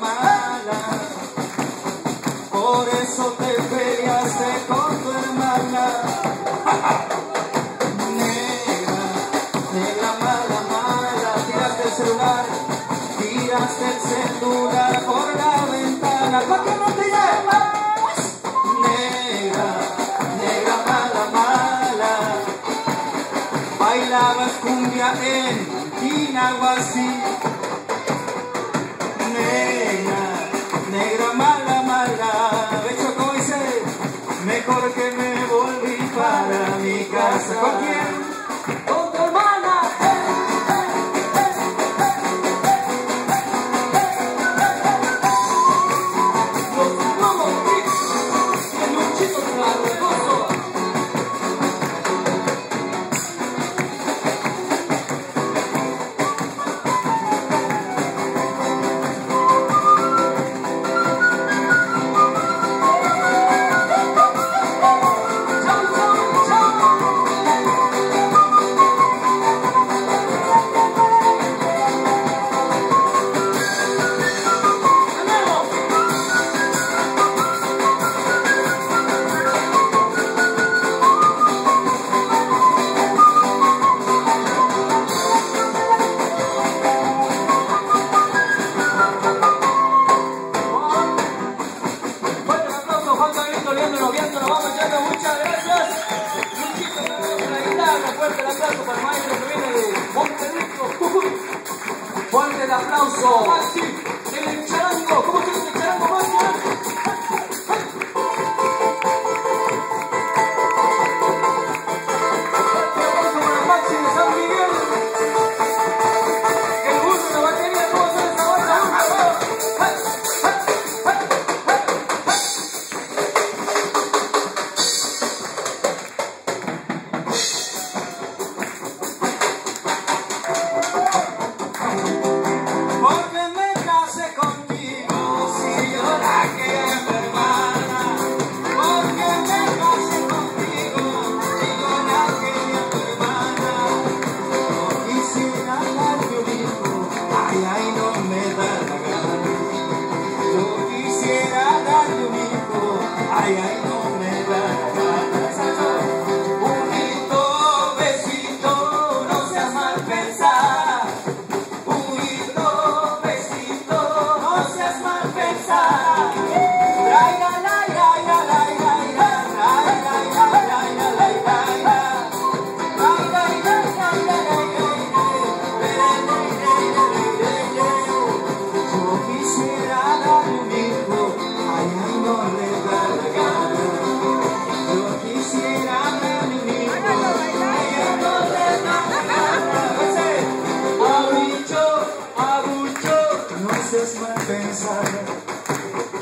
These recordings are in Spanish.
mala, por eso te peleaste con tu hermana. Negra, negra mala, mala, tiraste el celular, tiraste el celular por la ventana. ¿Para qué no te llamas? Negra, negra mala, mala, bailabas cumbia en Inaguasí nena, negra mala mala, de hecho como dice, mejor que me volví para mi casa. ¿Con quién? aplauso.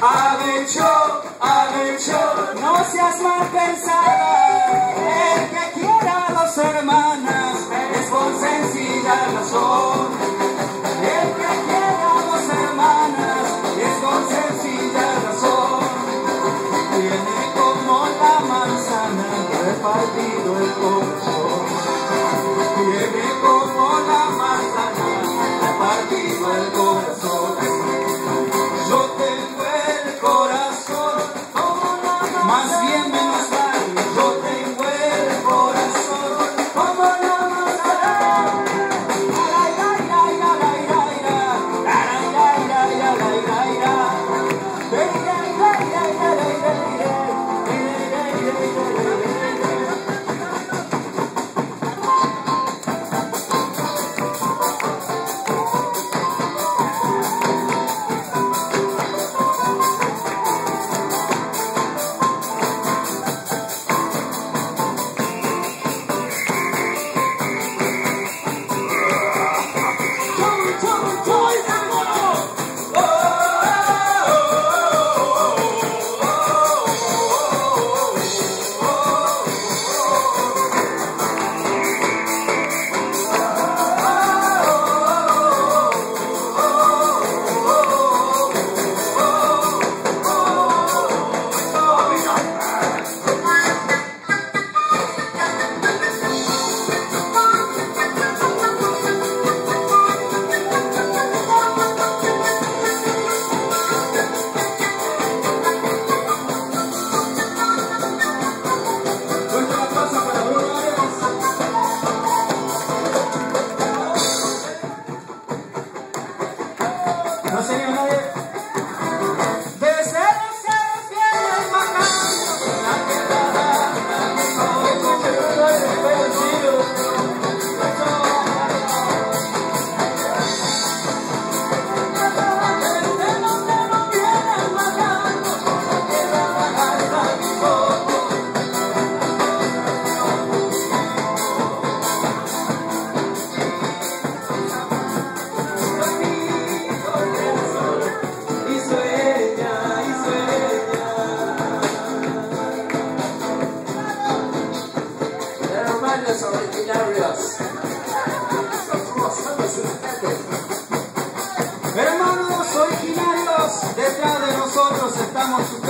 Avecho, Avecho, no seas mal pensada, el que quiera a los hermanas es con sencilla razón. areas. Hermanos originarios, detrás de nosotros estamos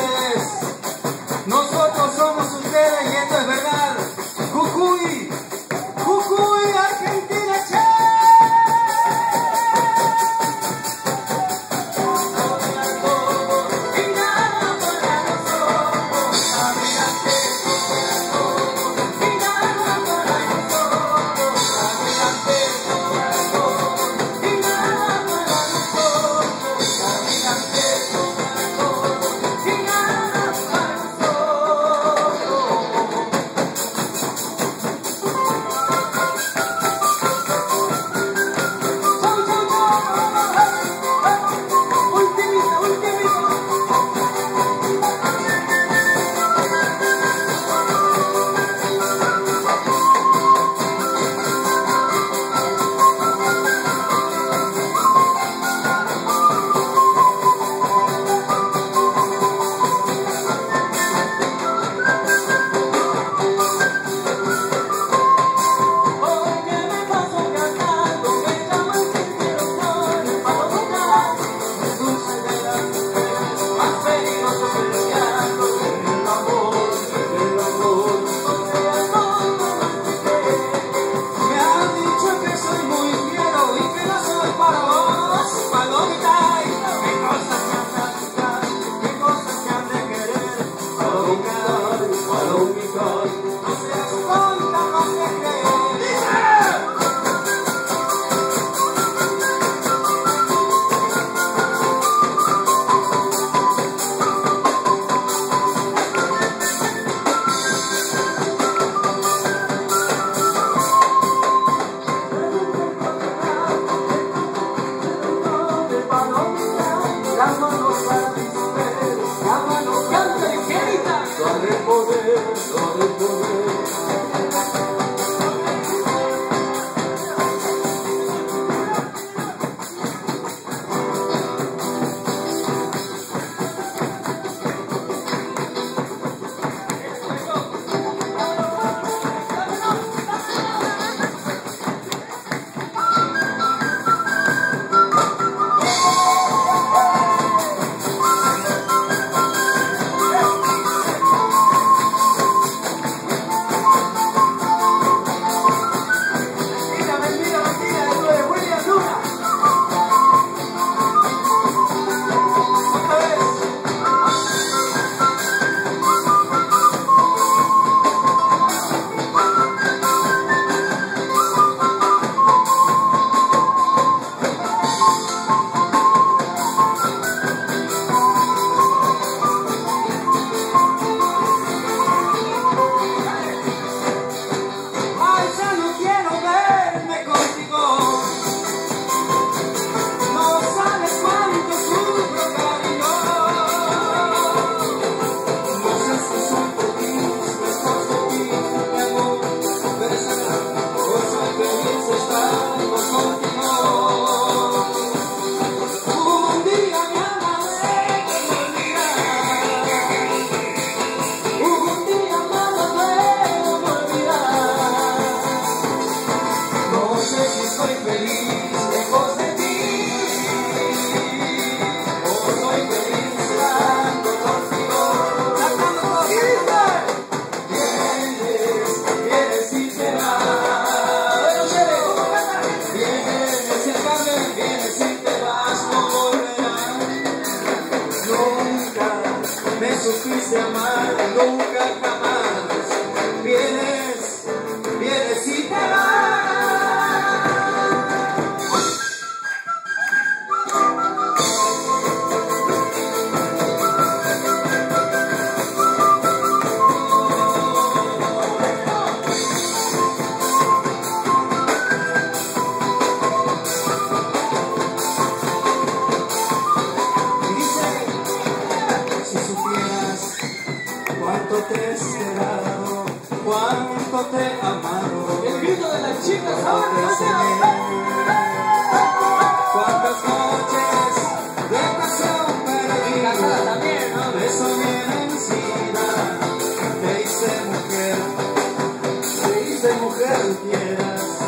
chicos, ahora delante de Cuántos coches de pasión perdida, también, ¿no? De eso viene encima. Te hice mujer, te hice mujer, de quieras.